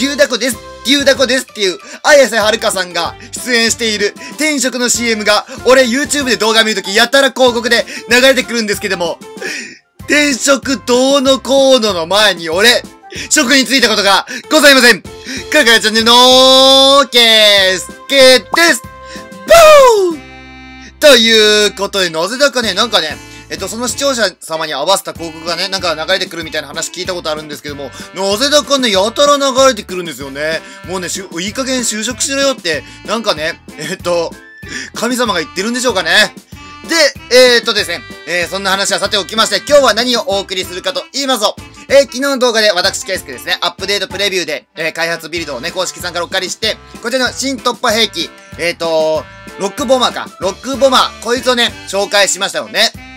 竜ダコです。竜ダコですっていう、綾瀬はるかさんが出演している転職の CM が、俺 YouTube で動画見るときやたら広告で流れてくるんですけども、転職どうのこうのの前に俺、職に就いたことがございません。カカヤチャンネルのケースケですブーということで、なぜだかね、なんかね、えっと、その視聴者様に合わせた広告がね、なんか流れてくるみたいな話聞いたことあるんですけども、なぜだかね、やたら流れてくるんですよね。もうね、しいい加減就職しろよって、なんかね、えっと、神様が言ってるんでしょうかね。で、えー、っとですね、えー、そんな話はさておきまして、今日は何をお送りするかと言いますと、えー、昨日の動画で私、ケイスケですね、アップデートプレビューで、えー、開発ビルドをね、公式さんからお借りして、こちらの新突破兵器、えーと、ロックボマーか。ロックボマー、こいつをね、紹介しましたよね。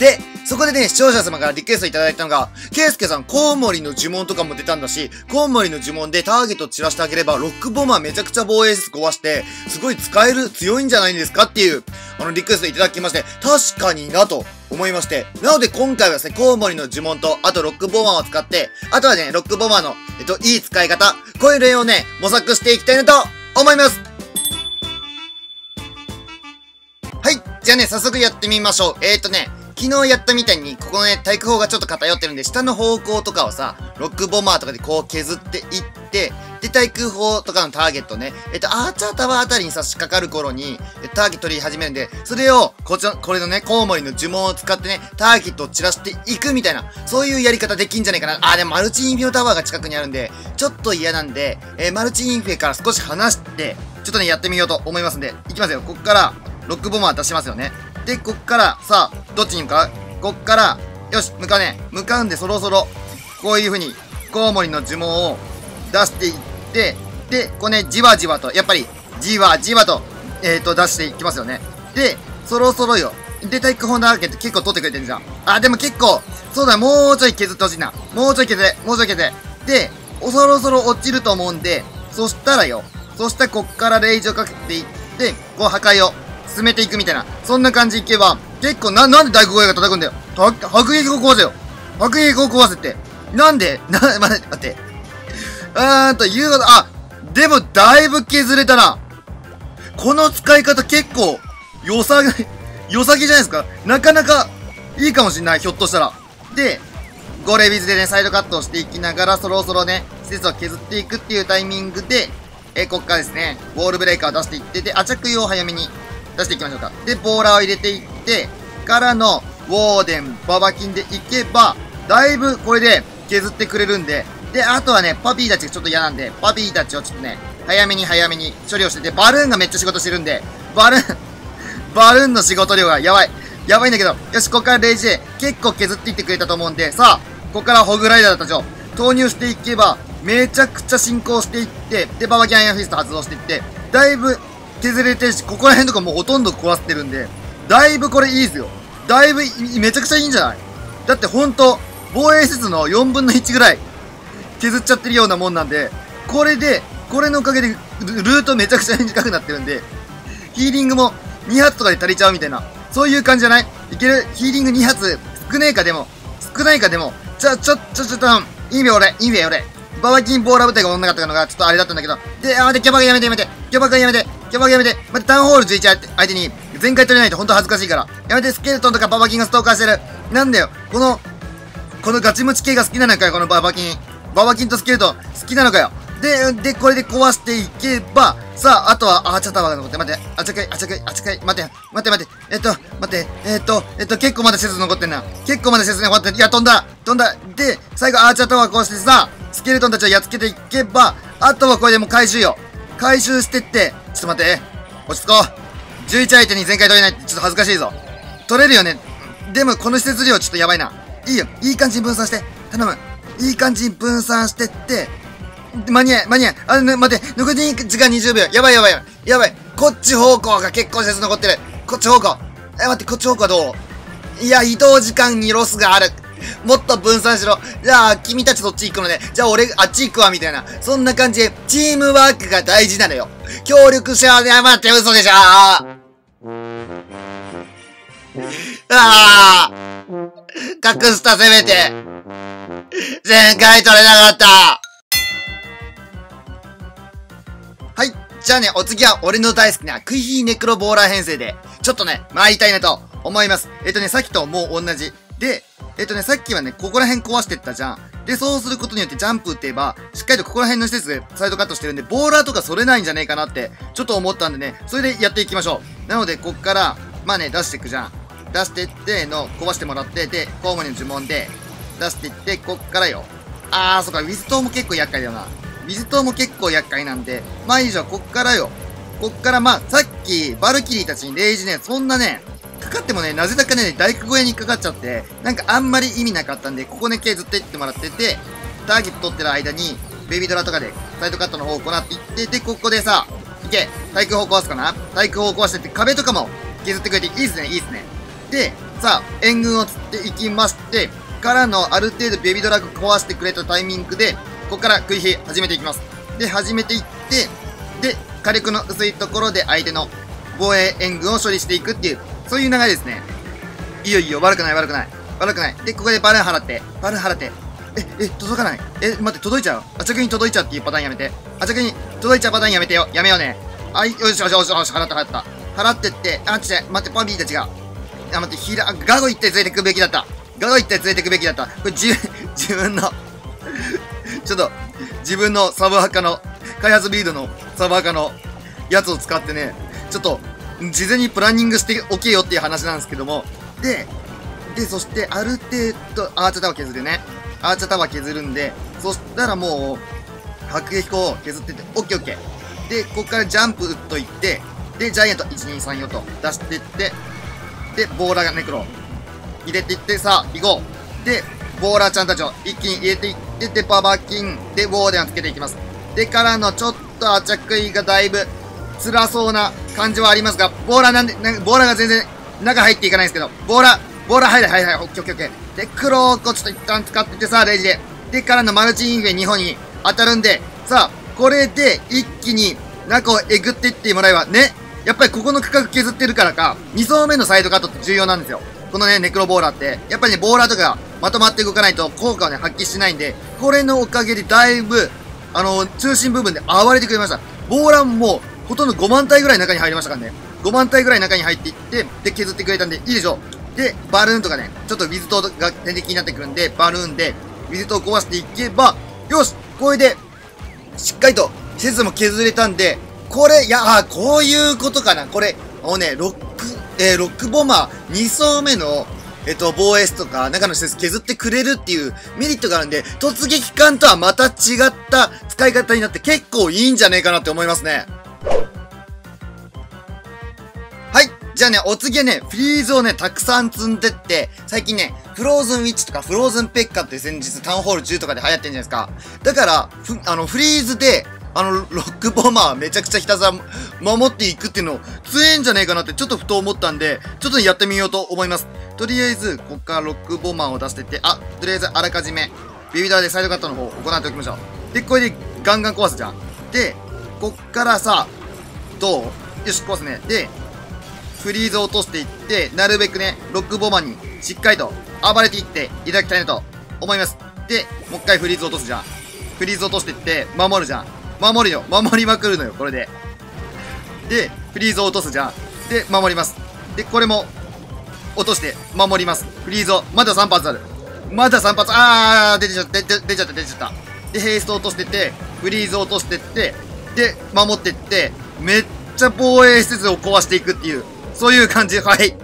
で、そこでね、視聴者様からリクエストいただいたのが、ケイスケさん、コウモリの呪文とかも出たんだし、コウモリの呪文でターゲット散らしてあげれば、ロックボマーめちゃくちゃ防衛術壊して、すごい使える、強いんじゃないんですかっていう、あの、リクエストいただきまして、確かになと思いまして。なので今回はですね、コウモリの呪文と、あとロックボマーを使って、あとはね、ロックボマーの、えっと、いい使い方、こういう例をね、模索していきたいなと思いますはい。じゃあね、早速やってみましょう。えー、っとね、昨日やったみたいに、ここのね、対空砲がちょっと偏ってるんで、下の方向とかをさ、ロックボマーとかでこう削っていって、で、対空砲とかのターゲットね、えっと、アーチャータワーあたりに差し掛かる頃に、ターゲット取り始めるんで、それを、こちら、これのね、コウモリの呪文を使ってね、ターゲットを散らしていくみたいな、そういうやり方できんじゃないかな。あ、でもマルチインフィのタワーが近くにあるんで、ちょっと嫌なんで、えー、マルチインフェから少し離して、ちょっとね、やってみようと思いますんで、いきますよ。こっから、ロックボマー出しますよね。で、こっから、さあ、どっちに向かう？こっから、よし、向かね。向かうんで、そろそろ、こういう風に、コウモリの呪文を出していって、で、こうね、じわじわと、やっぱり、じわじわと、えっ、ー、と、出していきますよね。で、そろそろよ。で、体育本だけって結構取ってくれてるじゃん。あ、でも結構、そうだ、もうちょい削ってほしいな。もうちょい削れ、もうちょい削れ。で、そろそろ落ちると思うんで、そしたらよ。そしたらこっからレイジをかけていって、こう破壊を進めていくみたいな。そんな感じいけば、結構な、なんで大黒屋が叩くんだよ。迫撃を壊せよ。迫撃を壊せって。なんでな、待って、待って。うーんと、いうこと、あ、でもだいぶ削れたな。この使い方結構、良さげ、良さげじゃないですか。なかなかいいかもしんない、ひょっとしたら。で、ゴレビズでね、サイドカットをしていきながら、そろそろね、施設を削っていくっていうタイミングで、え、こっからですね、ウォールブレーカーを出していって、で、アチャクイを早めに出していきましょうか。で、ボーラーを入れていって、からの、ウォーデン、ババキンでいけば、だいぶこれで削ってくれるんで、で、あとはね、パピーたちがちょっと嫌なんで、パピーたちをちょっとね、早めに早めに処理をしてて、バルーンがめっちゃ仕事してるんで、バルーン バルーンの仕事量がやばい。やばいんだけど、よし、ここからレイジで結構削っていってくれたと思うんで、さあ、ここからホグライダーたちを投入していけば、めちゃくちゃ進行していって、で、ババキンアイアンフィスト発動していって、だいぶ削れてるし、ここら辺とかもうほとんど壊してるんで、だいぶこれいいですよ。だいぶめちゃくちゃいいんじゃない？だってほんと、防衛施設の4分の1ぐらい削っちゃってるようなもんなんで、これで、これのおかげでルートめちゃくちゃ短くなってるんで、ヒーリングも2発とかで足りちゃうみたいな、そういう感じじゃない？いける？ヒーリング2発、少ねえかでも、少ないかでも、ちょ、ちょ、ちょ、ちょっと、いいべ俺、いいべ俺。ババキンボーラ部隊がおんなかったのが、ちょっとあれだったんだけど。で、あ、待って、キャバがやめてやめて。キャバがやめて。キャバがやめて。待って、タウンホール11相手に、全開取れないとほんと恥ずかしいから。やめて、スケルトンとかババキンがストーカーしてる。なんだよ、この、このガチムチ系が好きなのかよ、このババキン。ババキンとスケルトン、好きなのかよ。で、で、これで壊していけば、さあ、あとは、あ、ちゃタワーが残って、待って、あちゃかい、あちゃかい、あちゃかい、待って、待って、待って、えっと、待って、えっと、えっと、結構まだ施設残ってんな。結構まだ施設残ってん。いや、飛んだ飛んだで、最後、アーチャータワー壊してさ、スケルトンたちをやっつけていけば、あとはこれでもう回収よ。回収してって、ちょっと待って、落ち着こう。11相手に全開取れないってちょっと恥ずかしいぞ。取れるよね。でも、この施設量ちょっとやばいな。いいよ。いい感じに分散して。頼む。いい感じに分散してって、間に合い、間に合い。あのね、待って、残り時間20秒。やばいやばいやばい。こっち方向が結構説残ってる。こっち方向。え、待って、こっち方向はどう？いや、移動時間にロスがある。もっと分散しろ。じゃあ、君たちそっち行くので、じゃあ俺、あっち行くわ、みたいな。そんな感じで、チームワークが大事なのよ。協力者はね、待って、嘘でしょああ隠したせめて。全回取れなかったはいじゃあね、お次は俺の大好きなクイヒーネクロボーラー編成で、ちょっとね、参りたいなと思います。えっとね、さっきともう同じ。で、えっとね、さっきはね、ここら辺壊してったじゃん。で、そうすることによってジャンプ打てば、しっかりとここら辺の施設サイドカットしてるんで、ボーラーとかそれないんじゃねえかなって、ちょっと思ったんでね、それでやっていきましょう。なので、こっから、まあね、出していくじゃん。出してって、の、壊してもらって、で、交互に呪文で、出していって、こっからよ。あー、そっか、ウィズ島も結構厄介だよな。ウィズ島も結構厄介なんで、まあいいじゃん、こっからよ。こっからまあ、さっき、バルキリーたちにレイジね、そんなね、かかってもね、なぜだかね、大工小屋にかかっちゃって、なんかあんまり意味なかったんで、ここね、削っていってもらってて、ターゲット取ってる間に、ベビードラとかで、サイドカットの方を行っていって、で、ここでさ、いけ、対空砲壊すかな？対空砲壊してって、壁とかも削ってくれていいっすね、いいっすね。で、さあ、援軍を釣っていきまして、からのある程度ベビードラッグ壊してくれたタイミングで、ここから食い火始めていきます。で、始めていって、で、火力の薄いところで相手の防衛援軍を処理していくっていう、そういう流れですね。いいよいいよ、悪くない悪くない。悪くない。で、ここでバルーン払って、バルーン払って。え、え、届かないえ、待って、届いちゃう？あちゃくに届いちゃうっていうパターンやめて。あちゃくに届いちゃうパターンやめてよ。やめようね。はい、よしよしよしよし、払った払った。払ってって、あ、ちょ待って、パンピーたちが。あ、待って、ひら、ガゴ行って連れてくべきだった。ガゴ行って連れてくべきだった。これ、自分、自分の ちょっと、自分のサブハカの、開発ビードのサブハカのやつを使ってね、ちょっと、事前にプランニングしておけよっていう話なんですけども、で、で、そしてある程度、アーチャータワー削るね。アーチャータワー削るんで、そしたらもう、迫撃砲削ってて、オッケーオッケー。で、ここからジャンプ打っといて、で、ジャイアント1234と出してって、で、ボーラーがネクロ入れていって、さあ、行こう。で、ボーラーちゃんたちを一気に入れていって、で、パワーキン、で、ウォーデンをつけていきます。でからのちょっとアチャクイがだいぶ辛そうな感じはありますが、ボーラーなんで、なんボーラーが全然中入っていかないんですけど、ボーラー、ボーラー入れ、はいはい、オッケーオッケーオッケー。で、クローコちょっと一旦使っててさ、レジで。でからのマルチインフェ日本に当たるんで、さあ、これで一気に中をえぐっていってもらえば、ね、やっぱりここの区画削ってるからか、2層目のサイドカットって重要なんですよ。このね、ネクロボーラーって、やっぱりね、ボーラーとかまとまって動かないと効果をね、発揮しないんで、これのおかげでだいぶ、あの、中心部分で暴れてくれました。ボーラーも、ほとんど5万体ぐらい中に入りましたからね。5万体ぐらい中に入っていって、で、削ってくれたんで、いいでしょう。で、バルーンとかね、ちょっとウィズ島が天敵になってくるんで、バルーンで、ウィズ島を壊していけば、よしこれで、しっかりと、施設も削れたんで、これ、いや、あ、こういうことかな。これ、あのね、ロック、えー、ロックボマー2層目の、えっと、防衛室とか、中の施設削ってくれるっていうメリットがあるんで、突撃艦とはまた違った使い方になって結構いいんじゃねえかなって思いますね。じゃあね、お次はね、フリーズをね、たくさん積んでって、最近ね、フローズンウィッチとかフローズンペッカって先日タウンホール10とかで流行ってんじゃないですか。だから、あの、フリーズで、あの、ロックボマーめちゃくちゃひたすら守っていくっていうのを強えんじゃねえかなってちょっとふと思ったんで、ちょっとやってみようと思います。とりあえず、こっからロックボマーを出してって、あ、とりあえずあらかじめ、ビビダーでサイドカットの方を行っておきましょう。で、これでガンガン壊すじゃん。で、こっからさ、どう？よし、壊すね。で、フリーズを落としていって、なるべくね、ロックボーマーにしっかりと暴れていっていただきたいなと思います。で、もう一回フリーズ落とすじゃん。フリーズ落としていって、守るじゃん。守るよ。守りまくるのよ、これで。で、フリーズを落とすじゃん。で、守ります。で、これも、落として、守ります。フリーズを、まだ3発ある。まだ3発、あー、出てちゃった、出ちゃった、出ちゃった、出ちゃった。で、ヘイスト落としてって、フリーズを落としてって、で、守ってって、めっちゃ防衛施設を壊していくっていう、そういう感じ。はい。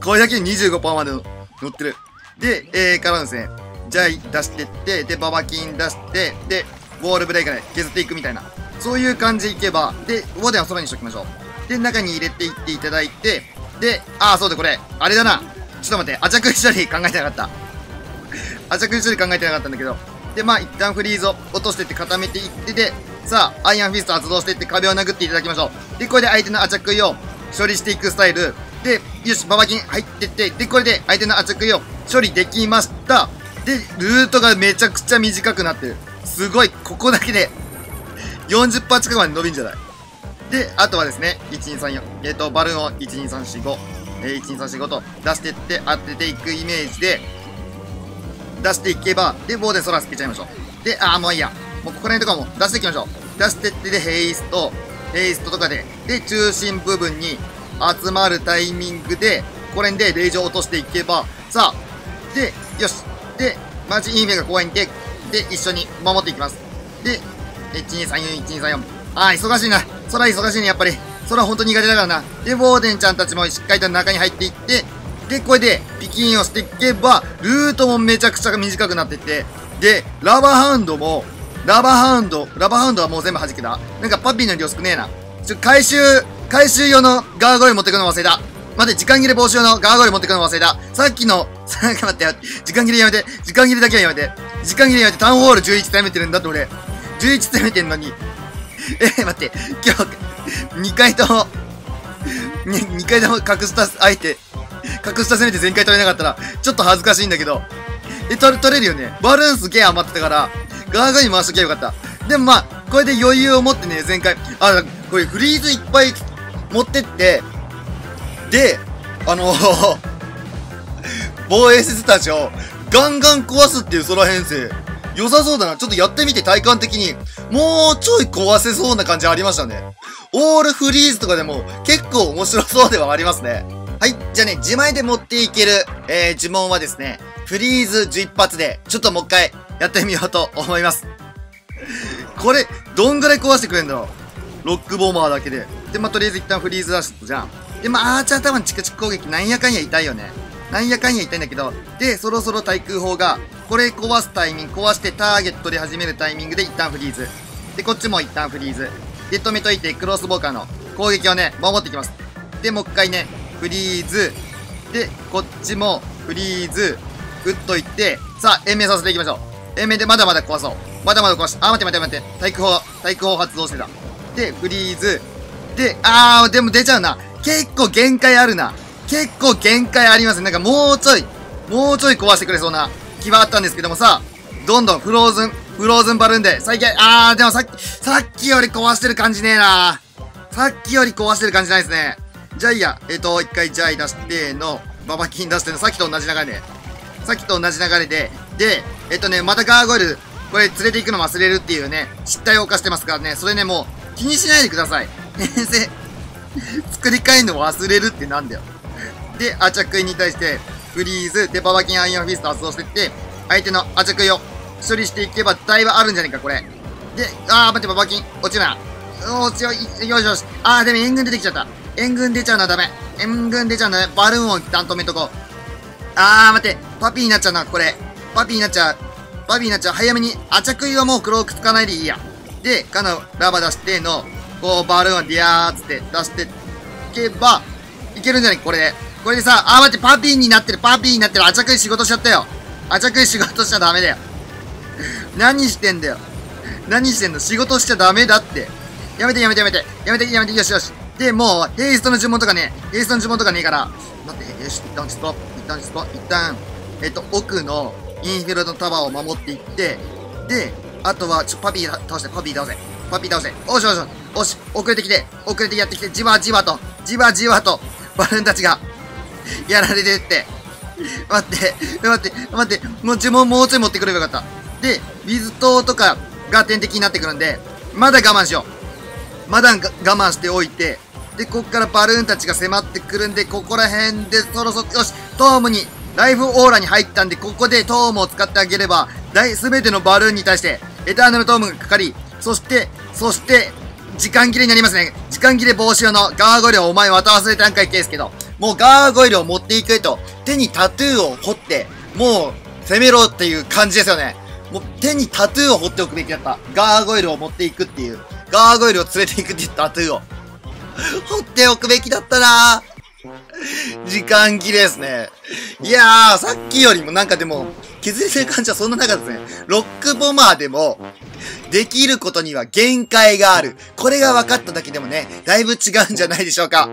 これだけ25%まで乗ってる。で、えー、からですね、ジャイ出してって、で、ババキン出して、で、ボールブレイクで削っていくみたいな。そういう感じいけば、で、ウォーデンは空にしときましょう。で、中に入れていっていただいて、で、ああ、そうだ、これ、あれだな。ちょっと待って、アチャク処理考えてなかった。アチャク処理考えてなかったんだけど。で、まあ、一旦フリーズを落としてって固めていってで、さあ、アイアンフィスト発動してって壁を殴っていただきましょう。で、これで相手のアチャクイを処理していくスタイル。で、よし、ババキン入ってって、で、これで相手のアチャクイを処理できました。で、ルートがめちゃくちゃ短くなってる。すごい、ここだけで40%近くまで伸びんじゃないで、あとはですね、1234、えっ、ー、と、バルーンを12345、えー、12345と出していって当てていくイメージで、出していけば、で、棒で空つけちゃいましょう。で、あーもういいや。もうここら辺とかも出していきましょう。出してってで、ヘイスト、ヘイストとかで、で、中心部分に集まるタイミングで、これでレイジを落としていけば、さあ、で、よし。で、マジインフェが怖いんで、で、一緒に守っていきます。で、1234、1234。あー、忙しいな。空忙しいね、やっぱり。空ほんと苦手だからな。で、ウォーデンちゃんたちもしっかりと中に入っていって、で、これで、ピキンをしていけば、ルートもめちゃくちゃ短くなってって、で、ラバーハウンドも、ラバーハウンド、ラバーハウンドはもう全部弾けたなんかパピーの量少ねえな。ちょ、回収、回収用のガーゴイル持ってくの忘れた。待って、時間切れ防止用のガーゴイル持ってくの忘れた。さっきの、さっき待って、時間切れやめて。時間切れだけはやめて。時間切れやめて、タウンホール11攻めてるんだって俺。11攻めてんのに。え、待って、今日、2回とも、2回とも隠した相手、隠した攻めて全開取れなかったら、ちょっと恥ずかしいんだけど。え、取れ、取れるよね。バルーンすげえ余ってたから、ガーガーに回しときゃよかった。でもまあ、これで余裕を持ってね、全開。あ、これフリーズいっぱい持ってって、で、あの防衛施設たちをガンガン壊すっていう空編成。良さそうだな。ちょっとやってみて体感的に、もうちょい壊せそうな感じありましたね。オールフリーズとかでも結構面白そうではありますね。はい。じゃあね、自前で持っていける、えー、呪文はですね、フリーズ11発で、ちょっともう一回やってみようと思います。これ、どんぐらい壊してくれるんだろう？ロックボーマーだけで。で、まあ、とりあえず一旦フリーズ出したじゃん。で、まあ、アーチャー多分チクチク攻撃なんやかんや痛いよね。なんやかんや痛いんだけど、で、そろそろ対空砲が、これ壊すタイミング、壊してターゲットで始めるタイミングで一旦フリーズ。で、こっちも一旦フリーズ。で、止めといて、クロスボーカーの攻撃をね、守っていきます。で、もう一回ね、フリーズ。で、こっちもフリーズ。打っといて、さあ、延命させていきましょう。延命でまだまだ壊そう。まだまだ壊し、あ、待って待って待って。対空砲、対空砲発動してた。で、フリーズ。で、あー、でも出ちゃうな。結構限界あるな。結構限界ありますね。なんかもうちょい、もうちょい壊してくれそうな気はあったんですけどもさ、どんどんフローズン、フローズンバルーンで、最近、あー、でもさっき、さっきより壊してる感じねえなさっきより壊してる感じないですね。ジャイア、えっ、ー、と、一回ジャイ出しての、ババキン出しての、さっきと同じ流れで、さっきと同じ流れで、で、えっ、ー、とね、またガーゴイル、これ連れて行くの忘れるっていうね、失態を犯してますからね、それね、もう、気にしないでください。編成、作り替えるの忘れるってなんだよ。で、アチャクイに対して、フリーズ、で、ババキンアイアンフィスト発動してって、相手のアチャクイを処理していけばだいぶあるんじゃねえか、これ。で、あー、待って、ババキン、落ちるな。落ちよ、よしよし。あー、でも援軍出てきちゃった。援軍出ちゃうのはダメ。援軍出ちゃうのはバルーンを一旦止めとこう。あー、待って、パピーになっちゃうな、これ。パピーになっちゃう。パピーになっちゃう。早めに、アチャクイはもうクロークつかないでいいや。で、かのラバ出しての、こう、バルーンディアーつって出していけば、いけるんじゃない？これで。これでさ、あ、待って、パピーになってる、パピーになってる、あちゃくい仕事しちゃったよ。あちゃくい仕事しちゃダメだよ。何してんだよ。何してんの？仕事しちゃダメだって。やめてやめてやめて。やめてやめて、よしよし。で、もう、ヘイストの呪文とかね、ヘイストの呪文とかねえから、待って、よし、一旦ちょっと、一旦ちょっと、一旦、えっと、奥のインフィルのタワーを守っていって、で、あとは、ちょ、パピー倒して、パピー倒せ。パピー倒せ。おしおしおし、遅れてきて、遅れてやってきて、じわじわと、じわじわと、バルーンたちが、やられてって。待って、待って、待って、もう呪文もうちょい持ってくればよかった。で、水塔とかが天敵になってくるんで、まだ我慢しよう。まだ我慢しておいて、で、こっからバルーンたちが迫ってくるんで、ここら辺でそろそろ、よし、トームに、ライフオーラに入ったんで、ここでトームを使ってあげれば、大、すべてのバルーンに対して、エターナルトームがかかり、そして、そして、時間切れになりますね。時間切れ防止用のガーゴイルをお前渡忘れたんかいケースけど、もうガーゴイルを持っていくと、手にタトゥーを彫って、もう攻めろっていう感じですよね。もう手にタトゥーを彫っておくべきだった。ガーゴイルを持っていくっていう。ガーゴイルを連れていくっていうタトゥーを。掘っておくべきだったな時間切れですね。いやー、さっきよりもなんかでも、削れてる感じはそんな中ですね。ロックボマーでも、できることには限界がある。これが分かっただけでもね、だいぶ違うんじゃないでしょうか。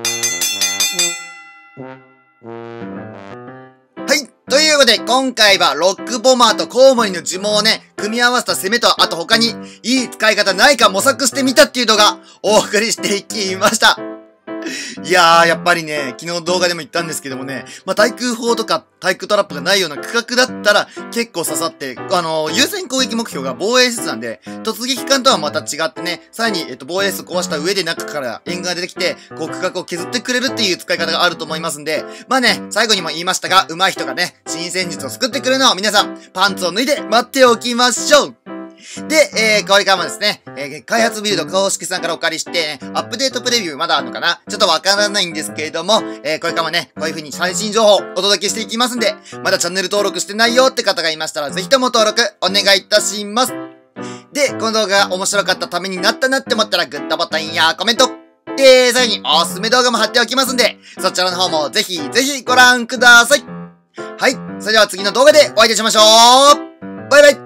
はい。ということで、今回はロックボマーとコウモリの呪文をね、組み合わせた攻めと、あと他にいい使い方ないか模索してみたっていう動画、お送りしていきました。いやー、やっぱりね、昨日動画でも言ったんですけどもね、まあ、対空砲とか対空トラップがないような区画だったら結構刺さって、あのー、優先攻撃目標が防衛施設なんで、突撃艦とはまた違ってね、さらに、えっと、防衛室壊した上で中から援軍が出てきて、こう区画を削ってくれるっていう使い方があると思いますんで、まあね、最後にも言いましたが、上手い人がね、新戦術を作ってくれるのを皆さん、パンツを脱いで待っておきましょうで、えー、これからもですね、えー、開発ビルド公式さんからお借りして、アップデートプレビューまだあるのかな？ちょっとわからないんですけれども、えー、これからもね、こういう風に最新情報をお届けしていきますんで、まだチャンネル登録してないよって方がいましたら、ぜひとも登録お願いいたします。で、この動画が面白かったためになったなって思ったら、グッドボタンやコメント、で、最後におすすめ動画も貼っておきますんで、そちらの方もぜひぜひご覧ください。はい。それでは次の動画でお会いいたしましょうバイバイ